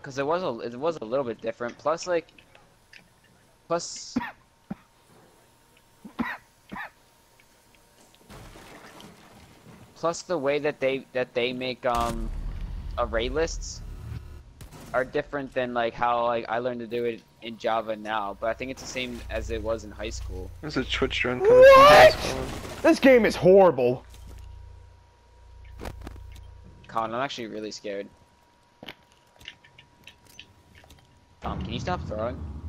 because it was a it was a little bit different. Plus, like, plus. Plus the way that they that they make um array lists are different than like how like I learned to do it in Java now, but I think it's the same as it was in high school. There's a Twitch drone coming What? from This game is horrible. Colin, I'm actually really scared. Tom, can you stop throwing?